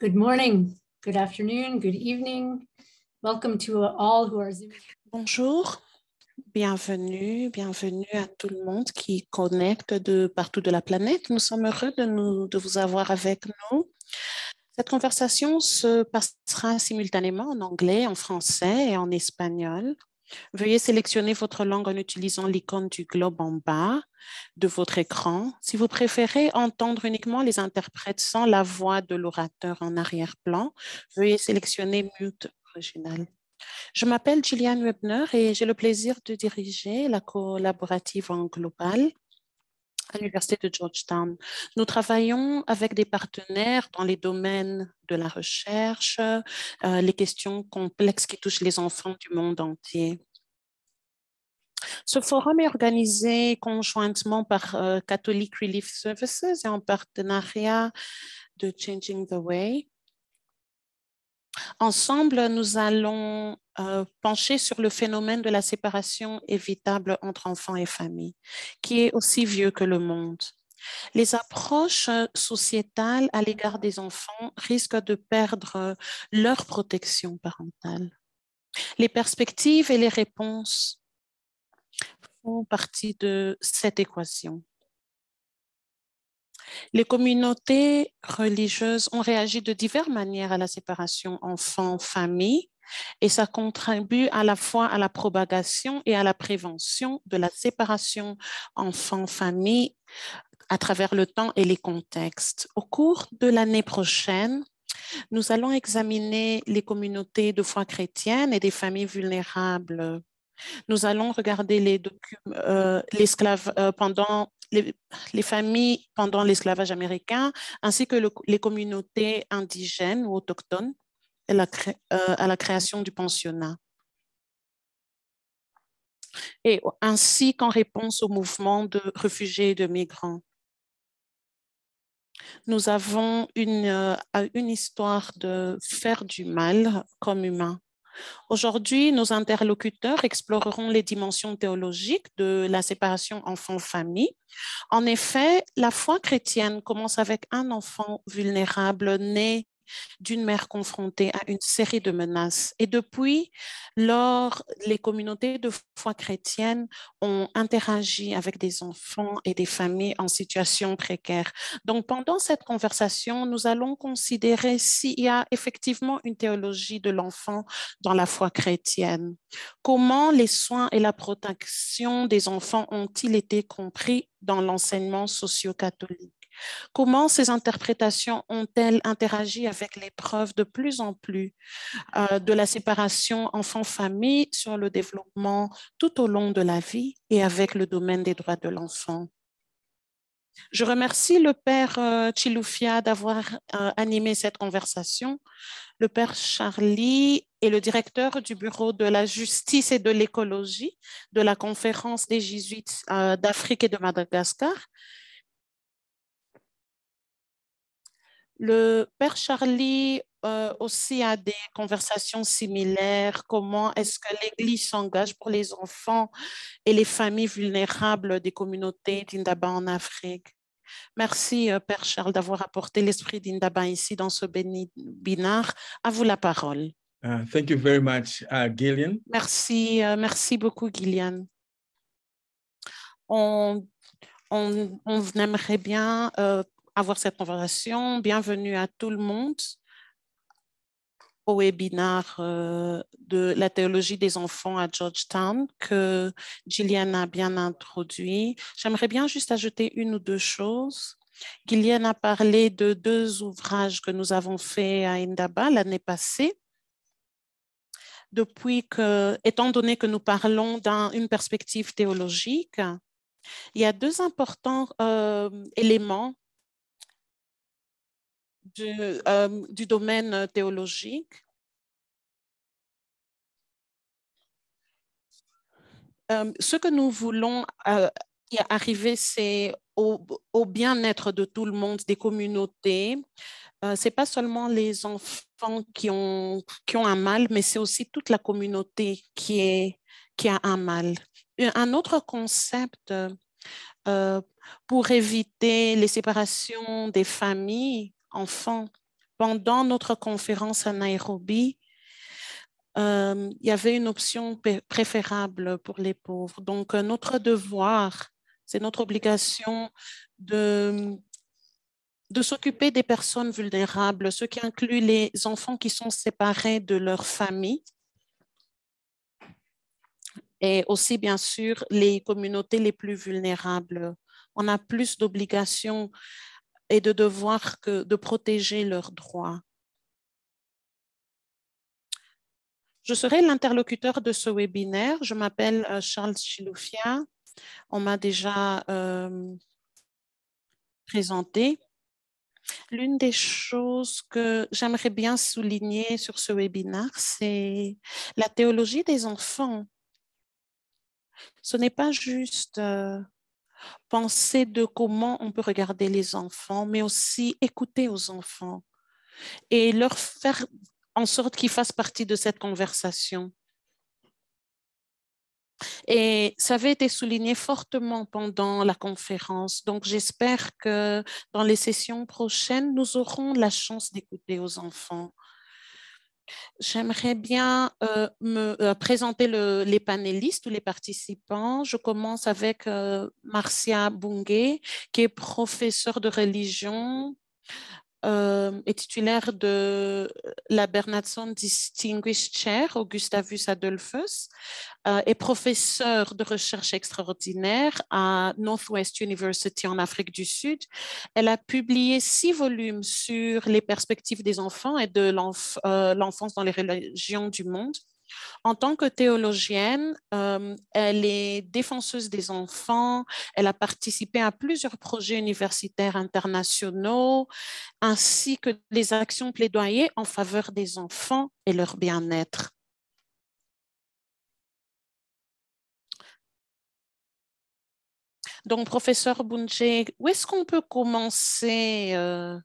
Good morning, good afternoon, good evening. Welcome to all who are Zooming. Bonjour, bienvenue, bienvenue à tout le monde qui connecte de partout de la planète. Nous sommes heureux de vous avoir avec nous. Cette conversation se passera simultanément en anglais, en français et en espagnol. Veuillez sélectionner votre langue en utilisant l'icône du globe en bas de votre écran. Si vous préférez entendre uniquement les interprètes sans la voix de l'orateur en arrière-plan, veuillez sélectionner Mute original. Je m'appelle Gillian Webner et j'ai le plaisir de diriger la collaborative en global à l'Université de Georgetown. Nous travaillons avec des partenaires dans les domaines de la recherche, euh, les questions complexes qui touchent les enfants du monde entier. Ce forum est organisé conjointement par euh, Catholic Relief Services et en partenariat de Changing the Way. Ensemble, nous allons euh, pencher sur le phénomène de la séparation évitable entre enfants et familles, qui est aussi vieux que le monde. Les approches sociétales à l'égard des enfants risquent de perdre leur protection parentale. Les perspectives et les réponses font partie de cette équation. Les communautés religieuses ont réagi de diverses manières à la séparation enfants-famille et ça contribue à la fois à la propagation et à la prévention de la séparation enfants-famille à travers le temps et les contextes. Au cours de l'année prochaine, nous allons examiner les communautés de foi chrétienne et des familles vulnérables. Nous allons regarder les euh, l'esclave euh, pendant les, familles pendant l'esclavage américain, ainsi que les communautés indigènes ou autochtones à la, euh, à la création du pensionnat. Et ainsi qu'en réponse au mouvement de réfugiés et de migrants. Nous avons une, euh, une histoire de faire du mal comme humain. Aujourd'hui, nos interlocuteurs exploreront les dimensions théologiques de la séparation enfant-famille. En effet, la foi chrétienne commence avec un enfant vulnérable né d'une mère confrontée à une série de menaces. Et depuis, lors, les communautés de foi chrétienne ont interagi avec des enfants et des familles en situation précaire. Donc, pendant cette conversation, nous allons considérer s'il y a effectivement une théologie de l'enfant dans la foi chrétienne. Comment les soins et la protection des enfants ont-ils été compris dans l'enseignement socio-catholique? Comment ces interprétations ont-elles interagi avec les preuves de plus en plus euh, de la séparation enfant-famille sur le développement tout au long de la vie et avec le domaine des droits de l'enfant? Je remercie le père euh, Chilufia d'avoir euh, animé cette conversation. Le père Charlie est le directeur du Bureau de la justice et de l'écologie de la conférence des jésuites d'Afrique et de Madagascar. Le père Charlie euh, aussi a des conversations similaires. Comment est-ce que l'Église s'engage pour les enfants et les familles vulnérables des communautés d'Indaba en Afrique? Merci, euh, Père Charles, d'avoir apporté l'esprit d'Indaba ici dans ce binar. À vous la parole. Uh, thank you very much, uh, Gillian. Merci, euh, merci beaucoup, Gillian. On, on, on aimerait bien avoir cette conversation. Bienvenue à tout le monde au webinaire euh, de la théologie des enfants à Georgetown que Gillian a bien introduit. J'aimerais bien juste ajouter une ou deux choses. Gillian a parlé de deux ouvrages que nous avons faits à Indaba l'année passée. Depuis que, étant donné que nous parlons d'une perspective théologique, il y a deux importants euh, éléments du, euh, du domaine théologique. Euh, ce que nous voulons euh, arriver, c'est au, bien-être de tout le monde, des communautés. Euh, c'est pas seulement les enfants qui ont, qui ont un mal, mais c'est aussi toute la communauté qui, est, qui a un mal. Un autre concept pour éviter les séparations des familles enfants pendant notre conférence à Nairobi, euh, il y avait une option préférable pour les pauvres. Donc, euh, notre devoir, c'est notre obligation de, de s'occuper des personnes vulnérables, ce qui inclut les enfants qui sont séparés de leur famille et aussi, bien sûr, les communautés les plus vulnérables. On a plus d'obligations et de devoirs que de protéger leurs droits. Je serai l'interlocuteur de ce webinaire. Je m'appelle euh, Charles Chiloufia. On m'a déjà euh, présenté. L'une des choses que j'aimerais bien souligner sur ce webinaire, c'est la théologie des enfants. Ce n'est pas juste euh, penser de comment on peut regarder les enfants, mais aussi écouter aux enfants et leur faire en sorte qu'ils fassent partie de cette conversation. Et ça avait été souligné fortement pendant la conférence. Donc, j'espère que dans les sessions prochaines, nous aurons la chance d'écouter aux enfants. J'aimerais bien euh, me euh, présenter les panélistes ou les participants. Je commence avec euh, Marcia Bungue, qui est professeure de religion euh, est titulaire de la Bernardson Distinguished Chair au Gustavus Adolphus, euh, professeur de recherche extraordinaire à Northwest University en Afrique du Sud. Elle a publié six volumes sur les perspectives des enfants et de euh, l'enfance dans les religions du monde. En tant que théologienne, euh, elle est défenseuse des enfants. Elle a participé à plusieurs projets universitaires internationaux, ainsi que les actions plaidoyées en faveur des enfants et leur bien-être. Donc, professeur Bunche, où est-ce qu'on peut commencer euh,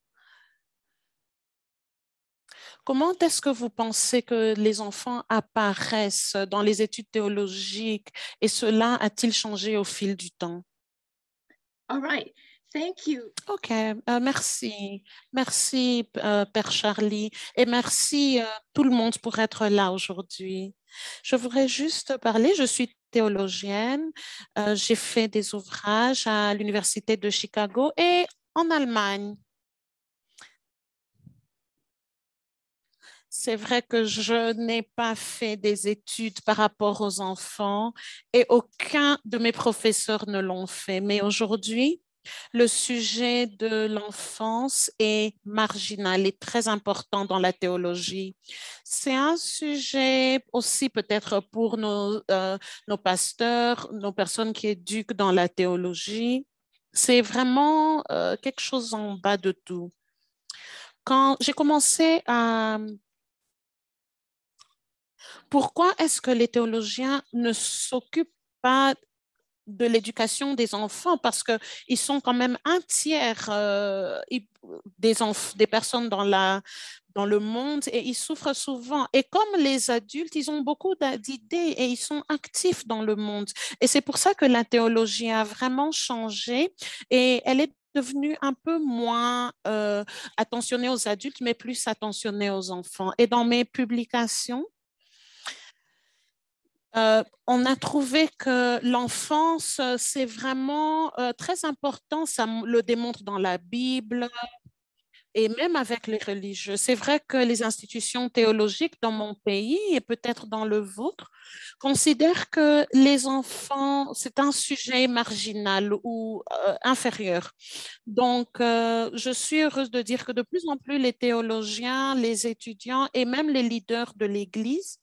Comment est-ce que vous pensez que les enfants apparaissent dans les études théologiques et cela a-t-il changé au fil du temps? All right. Thank you. OK, euh, merci. Merci, euh, Père Charlie, et merci euh, tout le monde pour être là aujourd'hui. Je voudrais juste parler, je suis théologienne, j'ai fait des ouvrages à l'Université de Chicago et en Allemagne. C'est vrai que je n'ai pas fait des études par rapport aux enfants et aucun de mes professeurs ne l'ont fait. Mais aujourd'hui, le sujet de l'enfance est marginal et très important dans la théologie. C'est un sujet aussi peut-être pour nos, euh, nos pasteurs, nos personnes qui éduquent dans la théologie. C'est vraiment euh, quelque chose en bas de tout. Quand j'ai commencé à pourquoi est-ce que les théologiens ne s'occupent pas de l'éducation des enfants? Parce qu'ils sont quand même un tiers euh, des, des personnes dans, la, dans le monde et ils souffrent souvent. Et comme les adultes, ils ont beaucoup d'idées et ils sont actifs dans le monde. Et c'est pour ça que la théologie a vraiment changé et elle est devenue un peu moins euh, attentionnée aux adultes, mais plus attentionnée aux enfants. Et dans mes publications, euh, on a trouvé que l'enfance, c'est vraiment euh, très important, ça le démontre dans la Bible et même avec les religieux. C'est vrai que les institutions théologiques dans mon pays et peut-être dans le vôtre considèrent que les enfants, c'est un sujet marginal ou euh, inférieur. Donc, je suis heureuse de dire que de plus en plus les théologiens, les étudiants et même les leaders de l'Église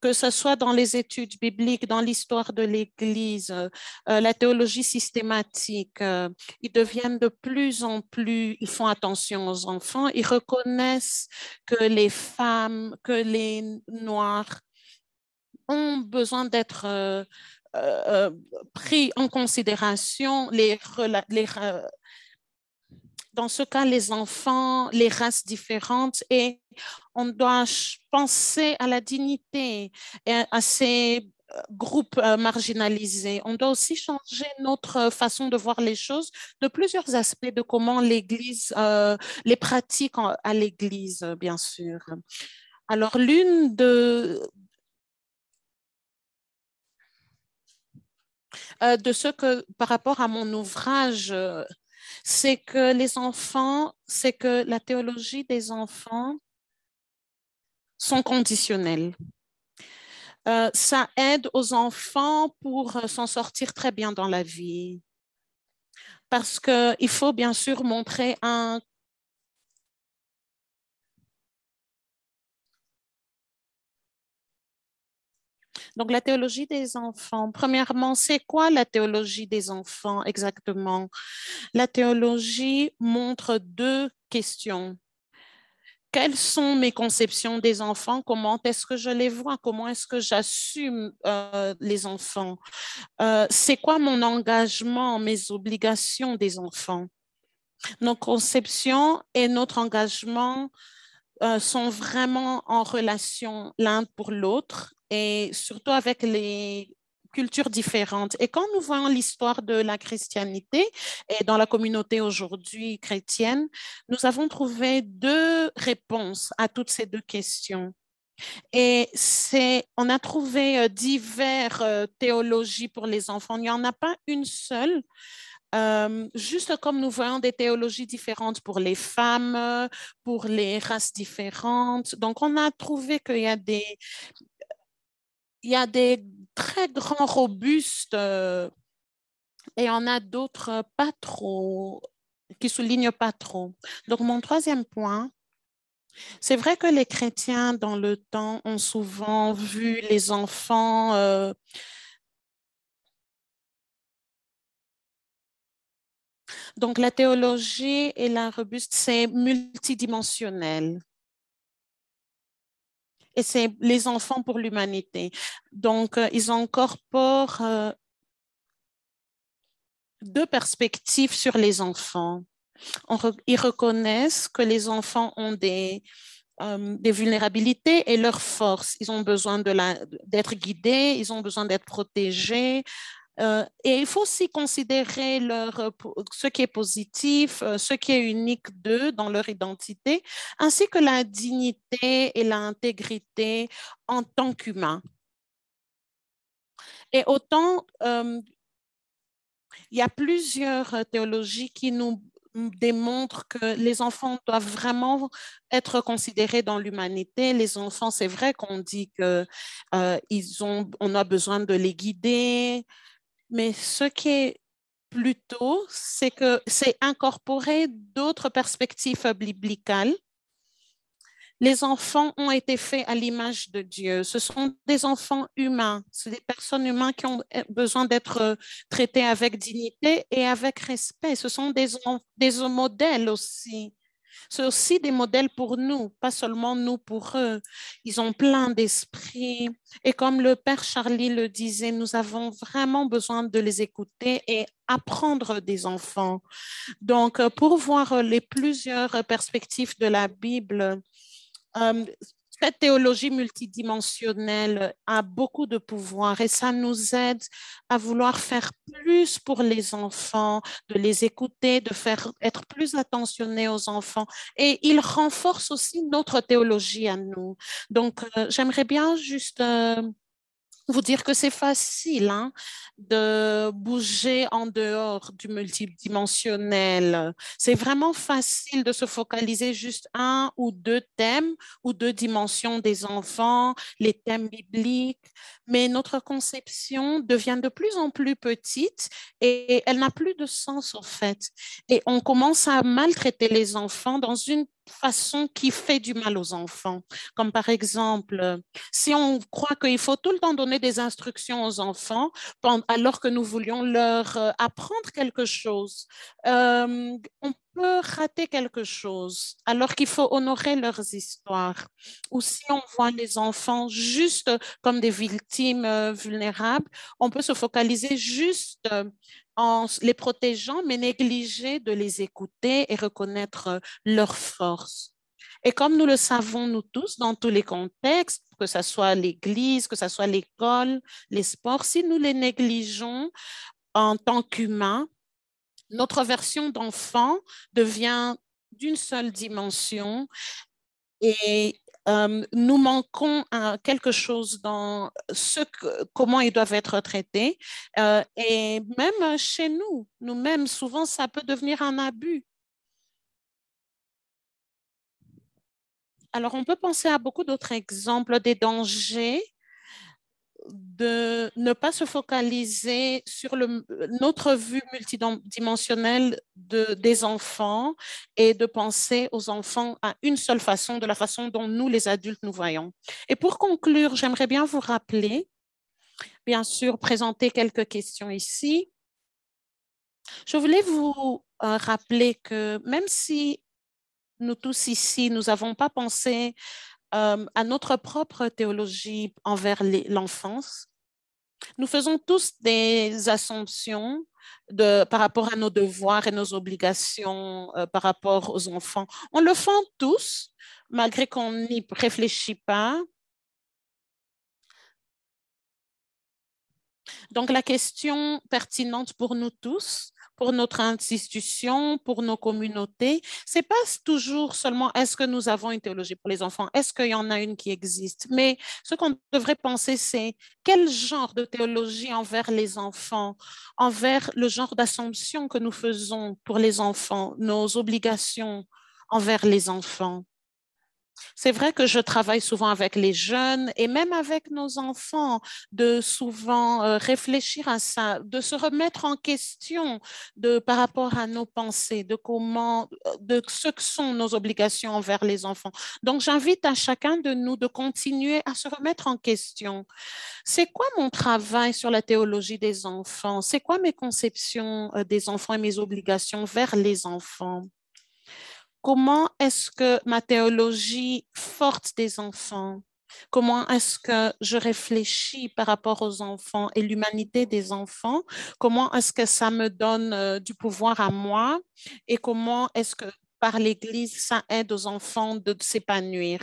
que ce soit dans les études bibliques, dans l'histoire de l'Église, euh, la théologie systématique, euh, ils deviennent de plus en plus, ils font attention aux enfants, ils reconnaissent que les femmes, que les Noirs ont besoin d'être euh, pris en considération, les, les dans ce cas, les enfants, les races différentes, et on doit penser à la dignité et à ces groupes marginalisés. On doit aussi changer notre façon de voir les choses de plusieurs aspects de comment l'Église, les pratiques à l'Église, bien sûr. Alors, l'une de, de ce que, par rapport à mon ouvrage, c'est que les enfants, c'est que la théologie des enfants sont conditionnels. Euh, ça aide aux enfants pour euh, s'en sortir très bien dans la vie. Parce qu'il faut bien sûr montrer un Donc, la théologie des enfants, premièrement, c'est quoi la théologie des enfants exactement? La théologie montre deux questions. Quelles sont mes conceptions des enfants, comment est-ce que je les vois, comment est-ce que j'assume euh, les enfants, euh, c'est quoi mon engagement, mes obligations des enfants? Nos conceptions et notre engagement euh, sont vraiment en relation l'un pour l'autre et surtout avec les cultures différentes. Et quand nous voyons l'histoire de la christianité et dans la communauté aujourd'hui chrétienne, nous avons trouvé deux réponses à toutes ces deux questions. Et c'est, on a trouvé euh, divers euh, théologies pour les enfants. Il n'y en a pas une seule. Euh, juste comme nous voyons des théologies différentes pour les femmes, pour les races différentes. Donc, on a trouvé qu'il y a des, il y a des très grands, robustes, euh, et on a d'autres pas trop, qui soulignent pas trop. Donc, mon troisième point, c'est vrai que les chrétiens dans le temps ont souvent vu les enfants euh, Donc, la théologie et la robuste, c'est multidimensionnel et c'est les enfants pour l'humanité. Donc, euh, ils incorporent euh, deux perspectives sur les enfants. ils reconnaissent que les enfants ont des, euh, des vulnérabilités et leurs forces. Ils ont besoin d'être guidés, ils ont besoin d'être protégés, et il faut aussi considérer euh, ce qui est positif, euh, ce qui est unique d'eux dans leur identité, ainsi que la dignité et l'intégrité en tant qu'humains. Et autant, il y a plusieurs théologies qui nous démontrent que les enfants doivent vraiment être considérés dans l'humanité. Les enfants, c'est vrai qu'on dit on a besoin de les guider, mais ce qui est plutôt, c'est que c'est incorporer d'autres perspectives biblicales. Les enfants ont été faits à l'image de Dieu. Ce sont des enfants humains, c'est des personnes humaines qui ont besoin d'être traitées avec dignité et avec respect. Ce sont des modèles aussi. C'est aussi des modèles pour nous, pas seulement nous pour eux. Ils ont plein d'esprit. Et comme le Père Charlie le disait, nous avons vraiment besoin de les écouter et apprendre des enfants. Donc, pour voir les plusieurs perspectives de la Bible, euh, cette théologie multidimensionnelle a beaucoup de pouvoir et ça nous aide à vouloir faire plus pour les enfants, de les écouter, de faire être plus attentionnés aux enfants. Et il renforce aussi notre théologie à nous. Donc, euh, j'aimerais bien juste euh, vous dire que c'est facile hein, de bouger en dehors du multidimensionnel. C'est vraiment facile de se focaliser juste un ou deux thèmes ou deux dimensions des enfants, les thèmes bibliques, mais notre conception devient de plus en plus petite et elle n'a plus de sens en fait. Et on commence à maltraiter les enfants dans une façon qui fait du mal aux enfants. Comme par exemple, si on croit qu'il faut tout le temps donner des instructions aux enfants alors que nous voulions leur euh, apprendre quelque chose, euh, on peut rater quelque chose alors qu'il faut honorer leurs histoires. Ou si on voit les enfants juste comme des victimes euh, vulnérables, on peut se focaliser juste en les protégeant, mais négliger de les écouter et reconnaître leurs forces. Et comme nous le savons, nous tous, dans tous les contextes, que ce soit l'Église, que ce soit l'école, les sports, si nous les négligeons en tant qu'humains, notre version d'enfant devient d'une seule dimension et euh, nous manquons à quelque chose dans ce comment ils doivent être traités. Euh, et même chez nous, nous-mêmes, souvent, ça peut devenir un abus. Alors, on peut penser à beaucoup d'autres exemples des dangers de ne pas se focaliser sur le, notre vue multidimensionnelle de, des enfants et de penser aux enfants à une seule façon, de la façon dont nous, les adultes, nous voyons. Et pour conclure, j'aimerais bien vous rappeler, bien sûr, présenter quelques questions ici. Je voulais vous euh, rappeler que même si nous tous ici, nous n'avons pas pensé euh, à notre propre théologie envers l'enfance. Nous faisons tous des assumptions de, par rapport à nos devoirs et nos obligations euh, par rapport aux enfants. On le fait tous, malgré qu'on n'y réfléchit pas. Donc, la question pertinente pour nous tous, pour notre institution, pour nos communautés. C'est pas toujours seulement est-ce que nous avons une théologie pour les enfants, est-ce qu'il y en a une qui existe, mais ce qu'on devrait penser, c'est quel genre de théologie envers les enfants, envers le genre d'assomption que nous faisons pour les enfants, nos obligations envers les enfants? C'est vrai que je travaille souvent avec les jeunes et même avec nos enfants, de souvent euh, réfléchir à ça, de se remettre en question de, par rapport à nos pensées, de comment, euh, de ce que sont nos obligations envers les enfants. Donc, j'invite à chacun de nous de continuer à se remettre en question. C'est quoi mon travail sur la théologie des enfants? C'est quoi mes conceptions euh, des enfants et mes obligations vers les enfants? Comment est-ce que ma théologie forte des enfants, comment est-ce que je réfléchis par rapport aux enfants et l'humanité des enfants, comment est-ce que ça me donne euh, du pouvoir à moi et comment est-ce que par l'Église, ça aide aux enfants de s'épanouir?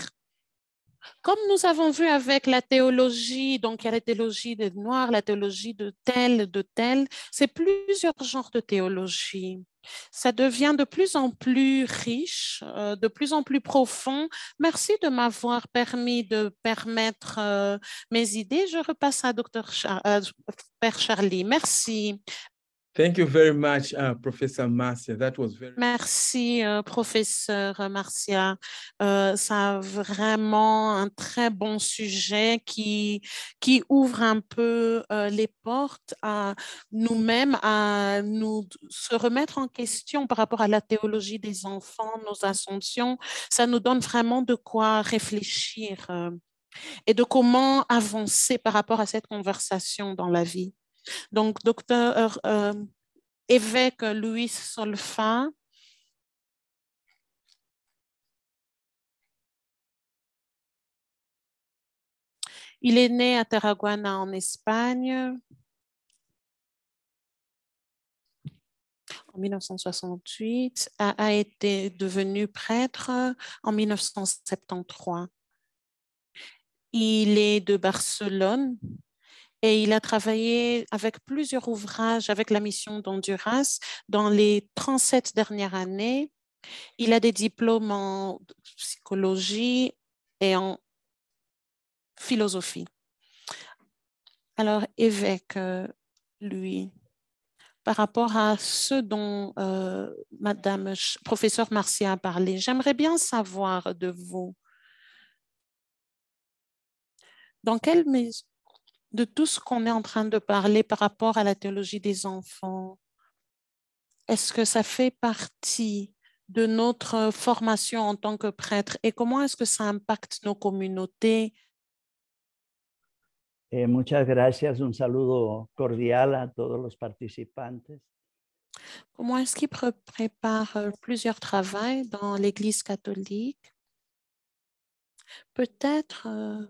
Comme nous avons vu avec la théologie, donc il y a la théologie des Noirs, la théologie de tel, de tel, c'est plusieurs genres de théologie. Ça devient de plus en plus riche, euh, de plus en plus profond. Merci de m'avoir permis de permettre euh, mes idées. Je repasse à Dr. Euh, Père Charlie. Merci. Thank you very much, Professor Marcia. That was very... Merci, professeur Marcia. Uh, ça vraiment un très bon sujet qui, qui ouvre un peu euh, les portes à nous-mêmes, à nous se remettre en question par rapport à la théologie des enfants, nos assumptions. Ça nous donne vraiment de quoi réfléchir euh, et de comment avancer par rapport à cette conversation dans la vie. Donc, docteur euh, évêque Louis Solfa, Il est né à Tarragona en Espagne en 1968, a, a été devenu prêtre en 1973. Il est de Barcelone et il a travaillé avec plusieurs ouvrages avec la mission d'Honduras dans les 37 dernières années. Il a des diplômes en psychologie et en philosophie. Alors, évêque, euh, lui, par rapport à ce dont euh, Madame professeur Marcia a parlé, j'aimerais bien savoir de vous dans quelle mesure de tout ce qu'on est en train de parler par rapport à la théologie des enfants, est-ce que ça fait partie de notre formation en tant que prêtre et comment est-ce que ça impacte nos communautés? Eh, muchas gracias. Un saludo cordial a todos los participantes. Comment est-ce qu'il prépare euh, plusieurs travaux dans l'Église catholique? Peut-être euh,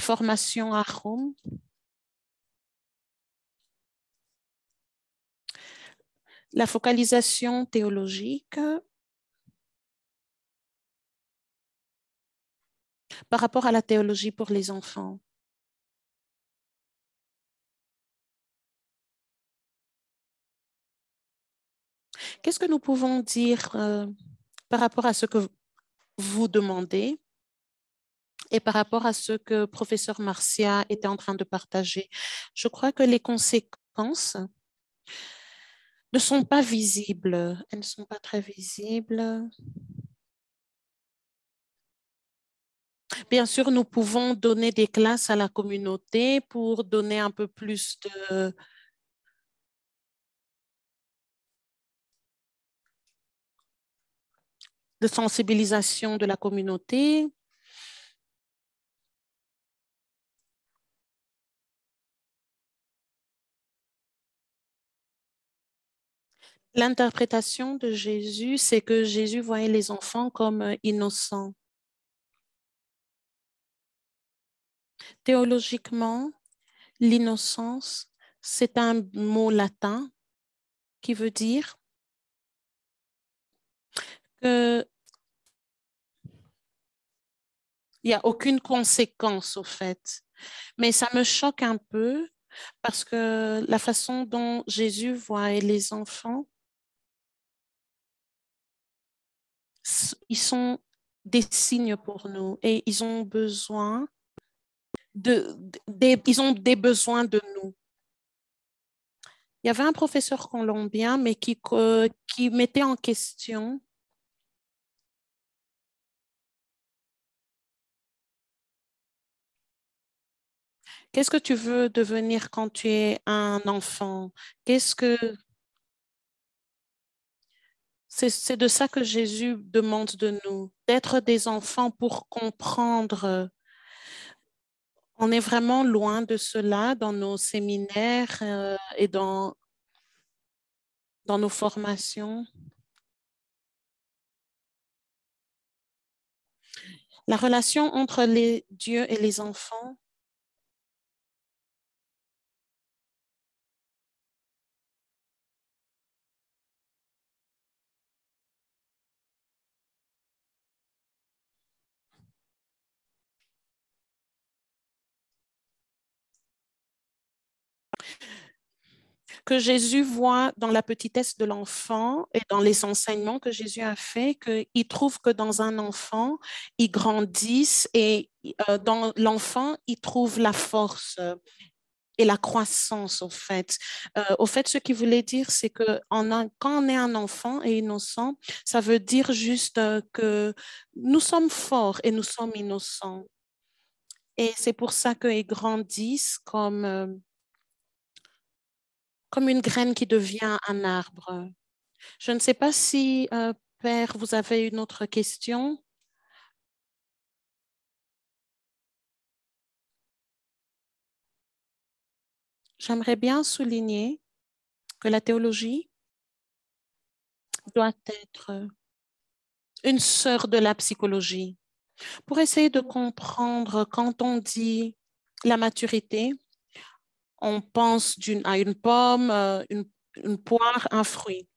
formations à Rome? La focalisation théologique par rapport à la théologie pour les enfants. Qu'est-ce que nous pouvons dire euh, par rapport à ce que vous demandez? Et par rapport à ce que professeur Marcia était en train de partager? Je crois que les conséquences ne sont pas visibles. Elles ne sont pas très visibles. Bien sûr, nous pouvons donner des classes à la communauté pour donner un peu plus de, de sensibilisation de la communauté. L'interprétation de Jésus, c'est que Jésus voyait les enfants comme innocents. Théologiquement, l'innocence, c'est un mot latin qui veut dire que il n'y a aucune conséquence au fait. Mais ça me choque un peu parce que la façon dont Jésus voit les enfants, ils sont des signes pour nous et ils ont besoin de, ils ont des besoins de nous. Il y avait un professeur colombien, mais qui, qui mettait en question Qu'est-ce que tu veux devenir quand tu es un enfant? Qu'est-ce que... C'est de ça que Jésus demande de nous, d'être des enfants pour comprendre. On est vraiment loin de cela dans nos séminaires euh, et dans, dans nos formations. La relation entre les dieux et les enfants que Jésus voit dans la petitesse de l'enfant et dans les enseignements que Jésus a fait, qu'il trouve que dans un enfant, il grandisse et euh, dans l'enfant, il trouve la force et la croissance, au fait. Euh, au fait, ce qu'il voulait dire, c'est que quand on est un enfant et innocent, ça veut dire juste euh, que nous sommes forts et nous sommes innocents. Et c'est pour ça qu'ils grandissent comme comme une graine qui devient un arbre. Je ne sais pas si, euh, Père, vous avez une autre question. J'aimerais bien souligner que la théologie doit être une sœur de la psychologie. Pour essayer de comprendre quand on dit la maturité, on pense à une pomme, euh, une, poire, un fruit.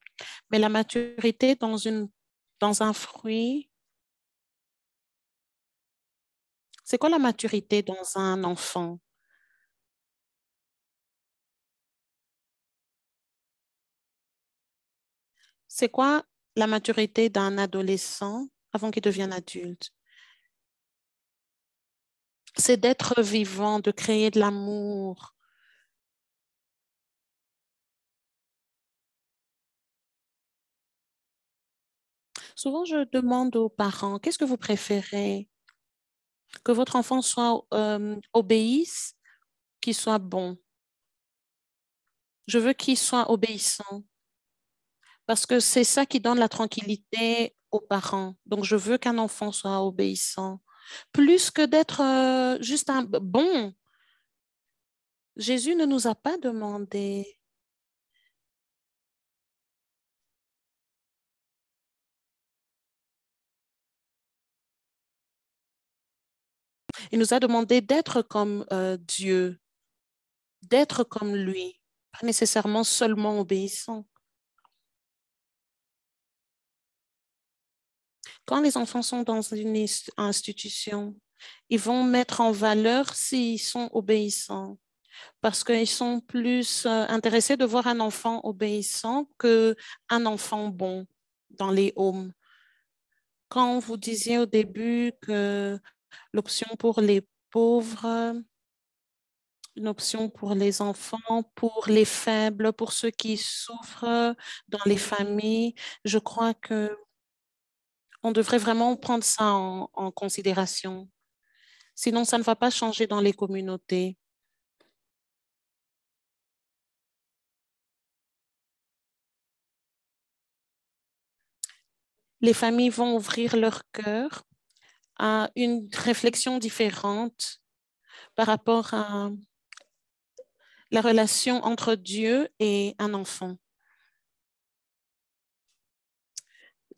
Mais la maturité dans, une, dans un fruit, c'est quoi la maturité dans un enfant? C'est quoi la maturité d'un adolescent avant qu'il devienne adulte? C'est d'être vivant, de créer de l'amour, Souvent, je demande aux parents, qu'est-ce que vous préférez? Que votre enfant soit euh, obéisse, qu'il soit bon. Je veux qu'il soit obéissant parce que c'est ça qui donne la tranquillité aux parents. Donc, je veux qu'un enfant soit obéissant. Plus que d'être juste un bon. Jésus ne nous a pas demandé Il nous a demandé d'être comme euh, Dieu, d'être comme lui, pas nécessairement seulement obéissant. Quand les enfants sont dans une institution, ils vont mettre en valeur s'ils sont obéissants parce qu'ils sont plus euh, intéressés de voir un enfant obéissant qu'un enfant bon dans les homes. Quand vous disiez au début que l'option pour les pauvres, une option pour les enfants, pour les faibles, pour ceux qui souffrent dans les familles, je crois que on devrait vraiment prendre ça en considération. Sinon, ça ne va pas changer dans les communautés. les familles vont ouvrir leur cœur à une réflexion différente par rapport à la relation entre Dieu et un enfant.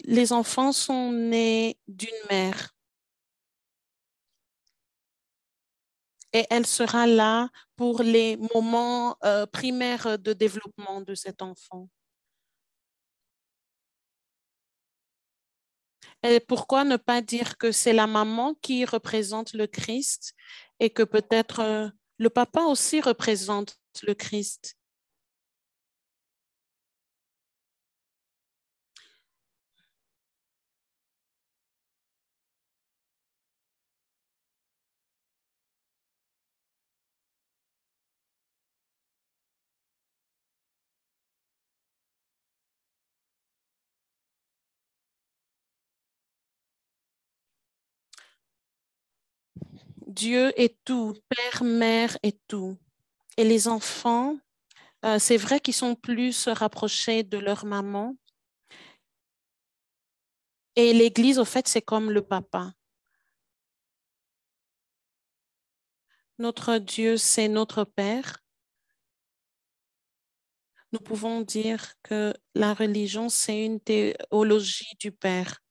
Les enfants sont nés d'une mère et elle sera là pour les moments euh, primaires de développement de cet enfant. Et pourquoi ne pas dire que c'est la maman qui représente le Christ et que peut-être euh, le papa aussi représente le Christ? Dieu est tout, Père, Mère est tout. Et les enfants, euh, c'est vrai qu'ils sont plus rapprochés de leur maman. Et l'Église, au fait, c'est comme le papa. Notre Dieu, c'est notre Père. Nous pouvons dire que la religion, c'est une théologie du Père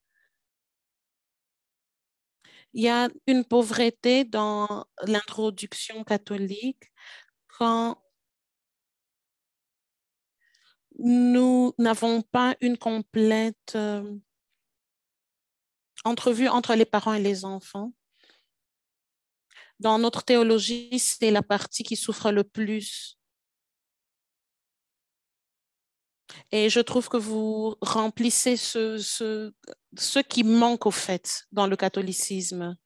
il y a une pauvreté dans l'introduction catholique quand nous n'avons pas une complète euh, entrevue entre les parents et les enfants. Dans notre théologie, c'est la partie qui souffre le plus. Et je trouve que vous remplissez ce, ce, ce qui manque au fait dans le catholicisme.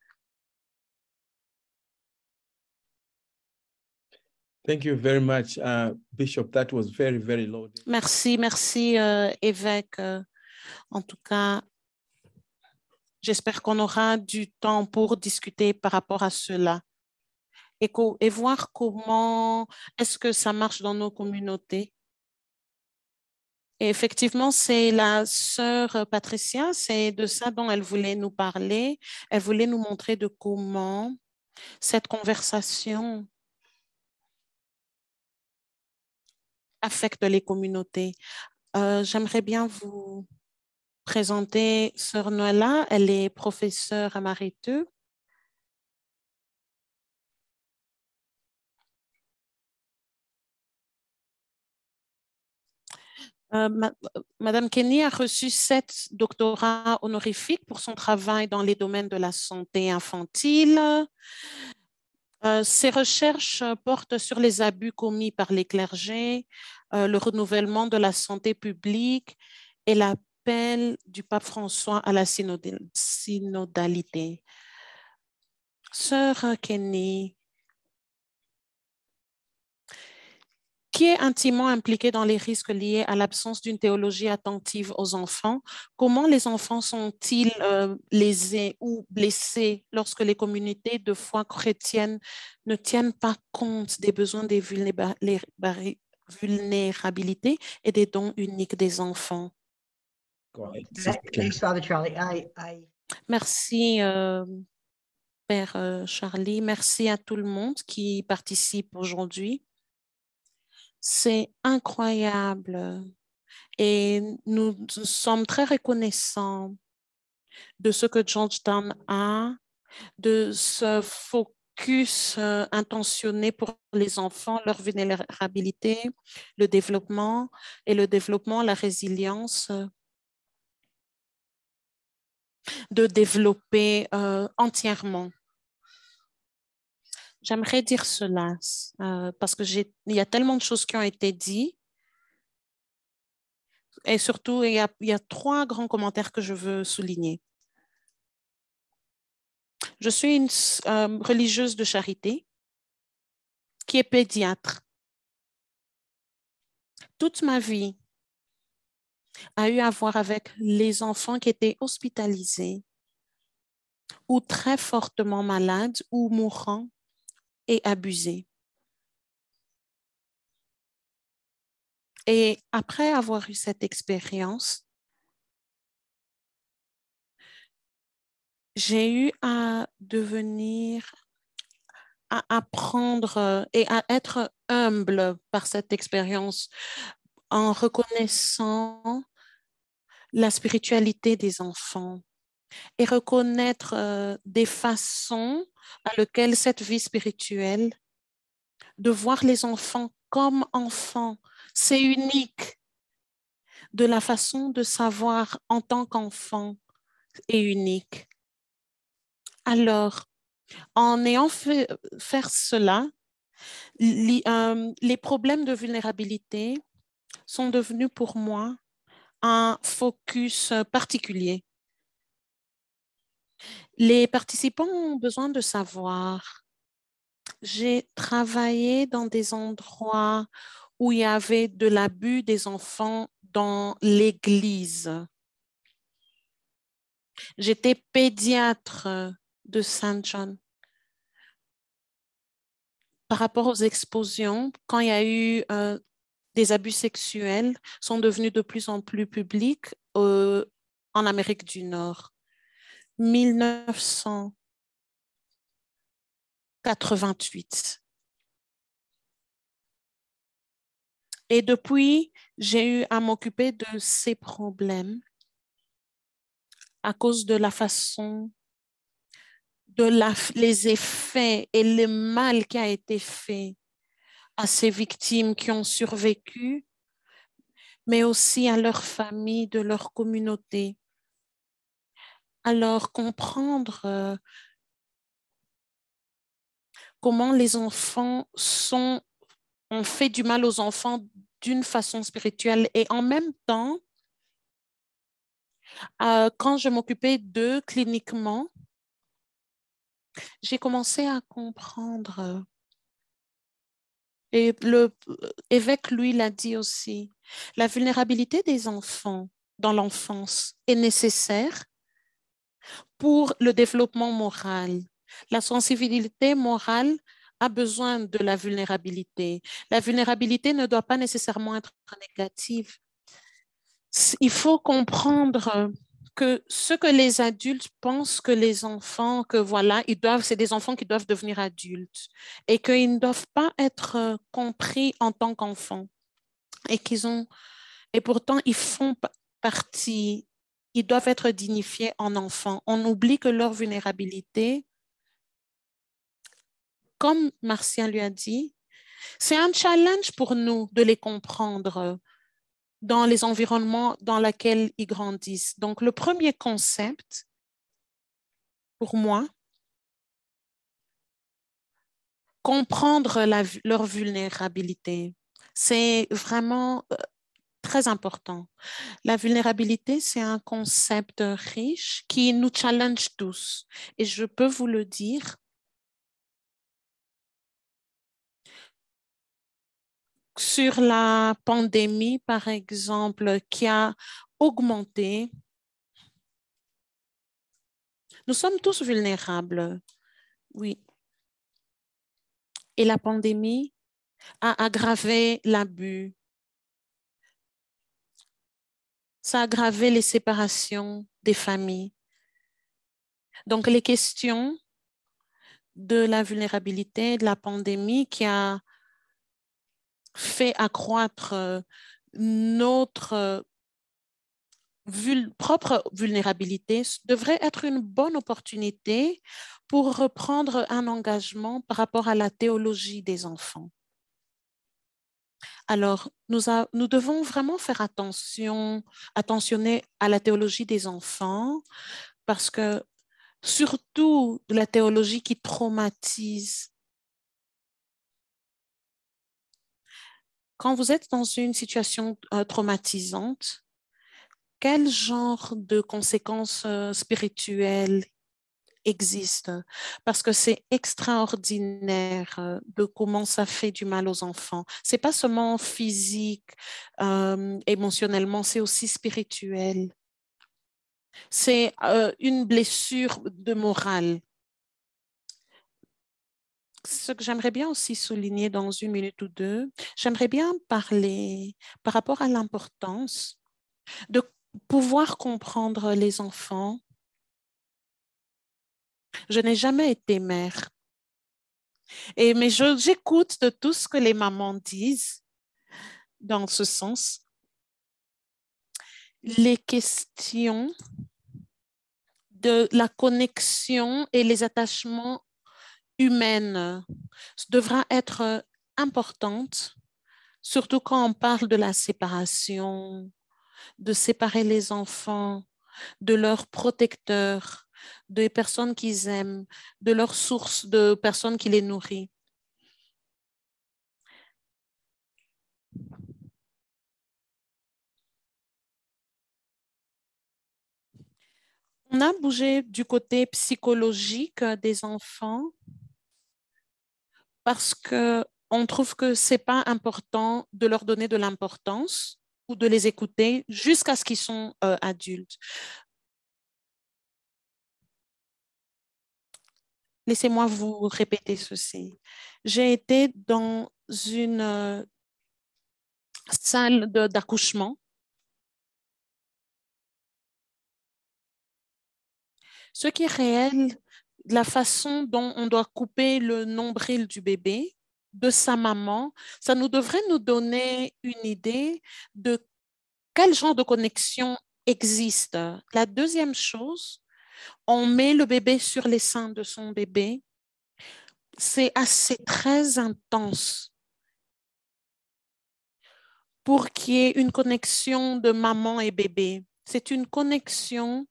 Thank you very much, uh, Bishop. That was very, very loaded. Merci, merci, euh, évêque. En tout cas, j'espère qu'on aura du temps pour discuter par rapport à cela et, et voir comment est-ce que ça marche dans nos communautés effectivement, c'est la sœur euh, Patricia, c'est de ça dont elle voulait nous parler. Elle voulait nous montrer de comment cette conversation affecte les communautés. Euh, j'aimerais bien vous présenter Sœur Noëlla. Elle est professeure à Mariteux Euh, Madame Kenny a reçu sept doctorats honorifiques pour son travail dans les domaines de la santé infantile. Euh, ses recherches portent sur les abus commis par les clergés, euh, le renouvellement de la santé publique et l'appel du pape François à la synodalité. Sœur Kenny, qui est intimement impliqué dans les risques liés à l'absence d'une théologie attentive aux enfants? Comment les enfants sont-ils euh, lésés ou blessés lorsque les communautés de foi chrétiennes ne tiennent pas compte des besoins des vulnérabilités et des dons uniques des enfants? Merci, euh, Père euh, Charlie. Merci à tout le monde qui participe aujourd'hui. C'est incroyable et nous sommes très reconnaissants de ce que Georgetown a de ce focus euh, intentionné pour les enfants, leur vulnérabilité, le développement et le développement, la résilience, euh, de développer euh, entièrement. J'aimerais dire cela euh, parce que j'ai, il y a tellement de choses qui ont été dites. Et surtout, il y, a, il y a trois grands commentaires que je veux souligner. Je suis une euh, religieuse de charité qui est pédiatre. Toute ma vie a eu à voir avec les enfants qui étaient hospitalisés ou très fortement malades ou mourants et abusés. Et après avoir eu cette expérience, j'ai eu à devenir, à apprendre et à être humble par cette expérience en reconnaissant la spiritualité des enfants et reconnaître euh, des façons à lesquelles cette vie spirituelle, de voir les enfants comme enfants, c'est unique. De la façon de savoir en tant qu'enfant est unique. Alors, en ayant fait faire cela, euh, les problèmes de vulnérabilité sont devenus pour moi un focus particulier. Les participants ont besoin de savoir. J'ai travaillé dans des endroits où il y avait de l'abus des enfants dans l'église. J'étais pédiatre de Saint John. Par rapport aux explosions, quand il y a eu euh, des abus sexuels sont devenus de plus en plus publics euh, en Amérique du Nord. 1988. Et depuis, j'ai eu à m'occuper de ces problèmes à cause de la façon, de les effets et le mal qui a été fait à ces victimes qui ont survécu, mais aussi à leurs familles, de leur communauté. Alors, comprendre euh, comment les enfants sont, ont fait du mal aux enfants d'une façon spirituelle et en même temps, euh, quand je m'occupais d'eux cliniquement, j'ai commencé à comprendre. Et l'évêque, lui, l'a dit aussi, la vulnérabilité des enfants dans l'enfance est nécessaire pour le développement moral. La sensibilité morale a besoin de la vulnérabilité. La vulnérabilité ne doit pas nécessairement être négative. Il faut comprendre que ce que les adultes pensent que les enfants, que voilà, ils doivent, c'est des enfants qui doivent devenir adultes et qu'ils ne doivent pas être euh, compris en tant qu'enfants et qu'ils ont, et pourtant ils font partie, ils doivent être dignifiés en enfants. On oublie que leur vulnérabilité, comme Martien lui a dit, c'est un challenge pour nous de les comprendre dans les environnements dans lesquels ils grandissent. Donc, le premier concept, pour moi, comprendre leur vulnérabilité, c'est vraiment euh, très important. La vulnérabilité, c'est un concept riche qui nous challenge tous. Et je peux vous le dire, sur la pandémie, par exemple, qui a augmenté. Nous sommes tous vulnérables, oui. Et la pandémie a aggravé l'abus. Ça a aggravé les séparations des familles. Donc, les questions de la vulnérabilité, de la pandémie qui a fait accroître euh, notre vul- propre vulnérabilité devrait être une bonne opportunité pour reprendre un engagement par rapport à la théologie des enfants. Alors, nous, nous devons vraiment faire attention, attentionner à la théologie des enfants parce que surtout la théologie qui traumatise. Quand vous êtes dans une situation euh, traumatisante, quel genre de conséquences euh, spirituelles existent? Parce que c'est extraordinaire euh, de comment ça fait du mal aux enfants. C'est pas seulement physique, euh, émotionnellement, c'est aussi spirituel. C'est euh, une blessure de morale. Ce que j'aimerais bien aussi souligner dans une minute ou deux, j'aimerais bien parler par rapport à l'importance de pouvoir comprendre les enfants. Je n'ai jamais été mère. Et, mais j'écoute de tout ce que les mamans disent dans ce sens. Les questions de la connexion et les attachements humains devra être importantes, surtout quand on parle de la séparation, de séparer les enfants de leurs protecteurs, des personnes qu'ils aiment, de leurs sources, de personnes qui les nourrissent. On a bougé du côté psychologique des enfants parce que on trouve que c'est pas important de leur donner de l'importance ou de les écouter jusqu'à ce qu'ils sont euh, adultes. Laissez-moi vous répéter ceci. J'ai été dans une euh, salle d'accouchement. Ce qui est réel, la façon dont on doit couper le nombril du bébé de sa maman, ça nous devrait nous donner une idée de quel genre de connexion existe. La deuxième chose, on met le bébé sur les seins de son bébé. C'est assez très intense pour qu'il y ait une connexion de maman et bébé. C'est une connexion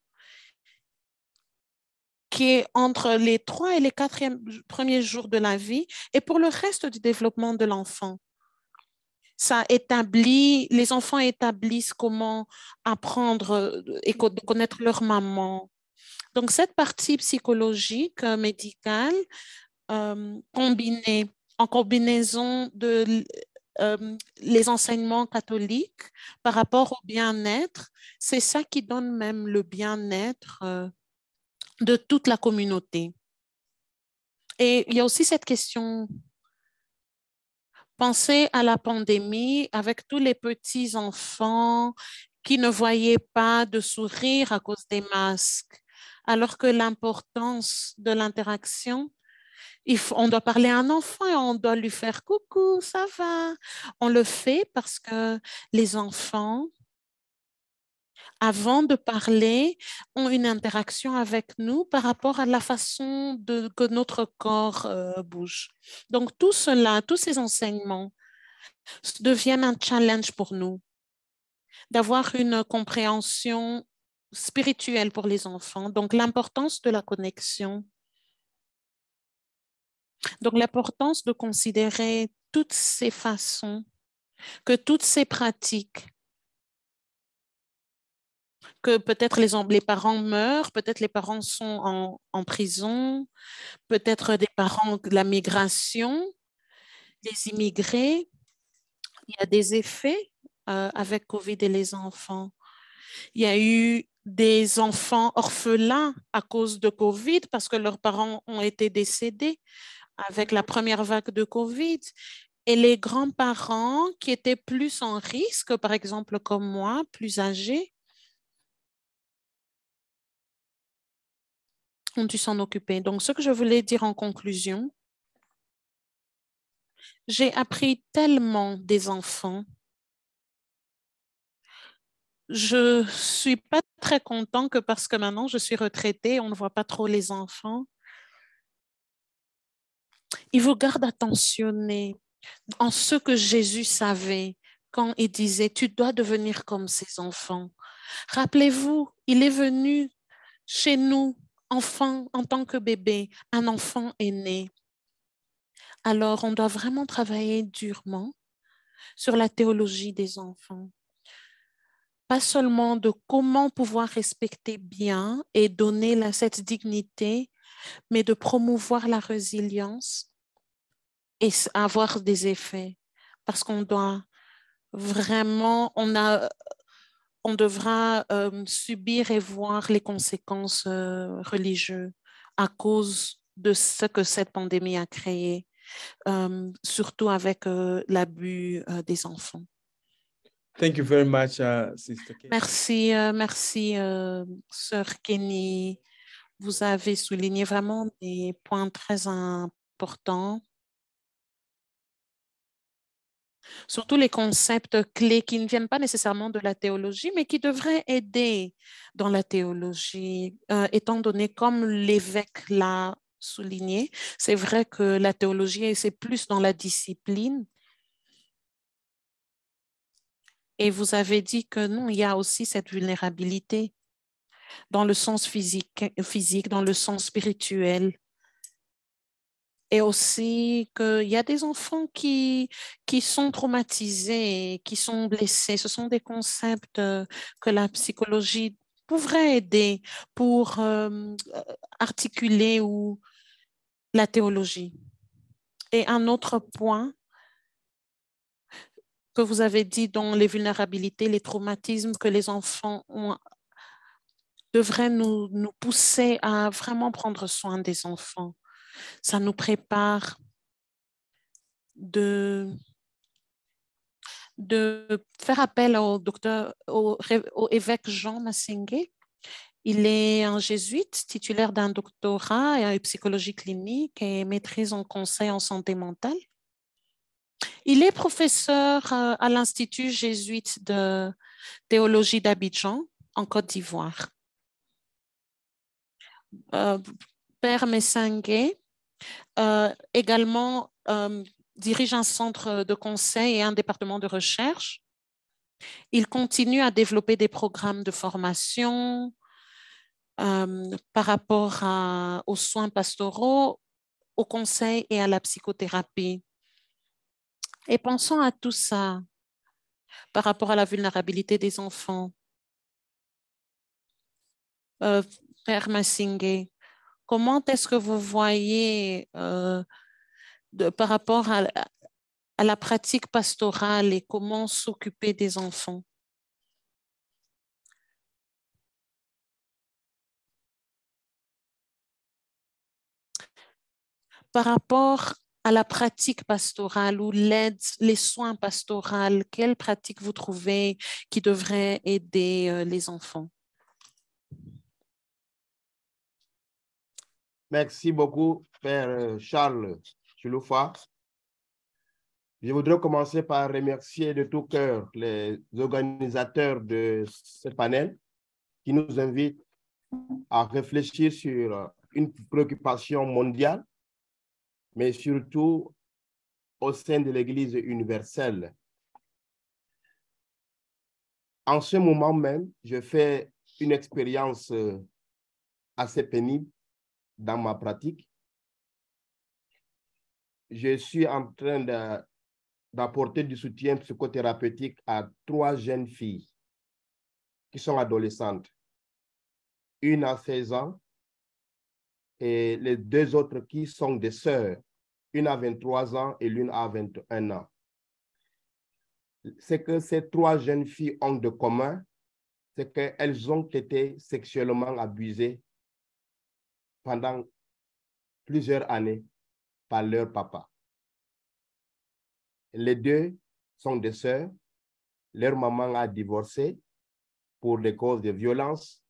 qui est entre les trois et les quatrièmes premiers jours de la vie et pour le reste du développement de l'enfant. Ça établit, les enfants établissent comment apprendre et connaître leur maman. Donc, cette partie psychologique, euh, médicale, euh, combinée, en combinaison de euh, les enseignements catholiques par rapport au bien-être, c'est ça qui donne même le bien-être de toute la communauté. Et il y a aussi cette question, pensez à la pandémie avec tous les petits enfants qui ne voyaient pas de sourire à cause des masques, alors que l'importance de l'interaction, on doit parler à un enfant et on doit lui faire coucou, ça va. On le fait parce que les enfants, avant de parler, ont une interaction avec nous par rapport à la façon de, que notre corps euh, bouge. Donc, tout cela, tous ces enseignements deviennent un challenge pour nous, d'avoir une compréhension spirituelle pour les enfants. Donc, l'importance de la connexion. Donc, l'importance de considérer toutes ces façons, que toutes ces pratiques que peut-être les, en- les parents meurent, peut-être les parents sont en, prison, peut-être des parents la migration, les immigrés. Il y a des effets euh, avec COVID et les enfants. Il y a eu des enfants orphelins à cause de COVID parce que leurs parents ont été décédés avec la première vague de COVID. Et les grands-parents qui étaient plus en risque, par exemple comme moi, plus âgés, ont dû s'en occuper. Donc, ce que je voulais dire en conclusion, j'ai appris tellement des enfants je suis pas très content que parce que maintenant je suis retraitée, on ne voit pas trop les enfants. Il vous garde attentionné en ce que Jésus savait quand il disait, tu dois devenir comme ces enfants. Rappelez-vous, il est venu chez nous, enfant, en tant que bébé, un enfant est né. Alors, on doit vraiment travailler durement sur la théologie des enfants. Pas seulement de comment pouvoir respecter bien et donner cette dignité, mais de promouvoir la résilience et avoir des effets. Parce qu'on doit vraiment, on, a, on devra euh, subir et voir les conséquences euh, religieuses à cause de ce que cette pandémie a créé. Euh, surtout avec l'abus des enfants. Thank you very much, uh, Sister Kay. Merci, merci, Sœur Kenny. Vous avez souligné vraiment des points très importants. Surtout les concepts clés qui ne viennent pas nécessairement de la théologie, mais qui devraient aider dans la théologie, étant donné comme l'évêque l'a souligné. C'est vrai que la théologie, c'est plus dans la discipline. Et vous avez dit que non, il y a aussi cette vulnérabilité dans le sens physique, physique dans le sens spirituel. Et aussi qu'il y a des enfants qui, qui sont traumatisés, qui sont blessés. Ce sont des concepts euh, que la psychologie pourrait aider pour euh, articuler ou la théologie. Et un autre point que vous avez dit dans les vulnérabilités, les traumatismes que les enfants ont, devrait nous, nous pousser à vraiment prendre soin des enfants. Ça nous prépare de, de faire appel au docteur, au, évêque Jean Massingué, il est un jésuite, titulaire d'un doctorat en psychologie clinique et maîtrise en conseil en santé mentale. Il est professeur euh, à l'Institut jésuite de théologie d'Abidjan, en Côte d'Ivoire. Euh, Père Messangué euh, également dirige un centre de conseil et un département de recherche. Il continue à développer des programmes de formation, euh, par rapport aux soins pastoraux, au conseil et à la psychothérapie. Et pensons à tout ça par rapport à la vulnérabilité des enfants. Euh, Père comment est-ce que vous voyez euh, par rapport à, à la pratique pastorale et comment s'occuper des enfants? Par rapport à la pratique pastorale ou l'aide, les soins pastoraux, quelles pratiques vous trouvez qui devraient aider euh, les enfants? Merci beaucoup, Père euh, Charles Chiloufa. Je voudrais commencer par remercier de tout cœur les organisateurs de ce panel qui nous invitent à réfléchir sur une préoccupation mondiale mais surtout au sein de l'Église universelle. En ce moment même, je fais une expérience euh, assez pénible dans ma pratique. Je suis en train d'apporter du soutien psychothérapeutique à trois jeunes filles qui sont adolescentes. Une à 16 ans, et les deux autres qui sont des sœurs, une à 23 ans et l'une à 21 ans. Ce que ces trois jeunes filles ont de commun, c'est qu'elles ont été sexuellement abusées pendant plusieurs années par leur papa. Les deux sont des sœurs. Leur maman a divorcé pour des causes de violence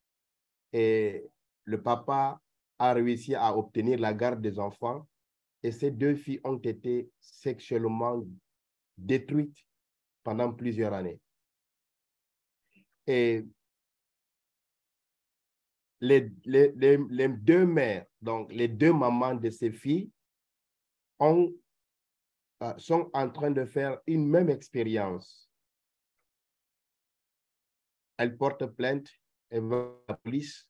et le papa a réussi à obtenir la garde des enfants et ces deux filles ont été sexuellement détruites pendant plusieurs années. Et les, deux mères, donc les deux mamans de ces filles, euh, sont en train de faire une même expérience. Elles portent plainte, elles vont à la police.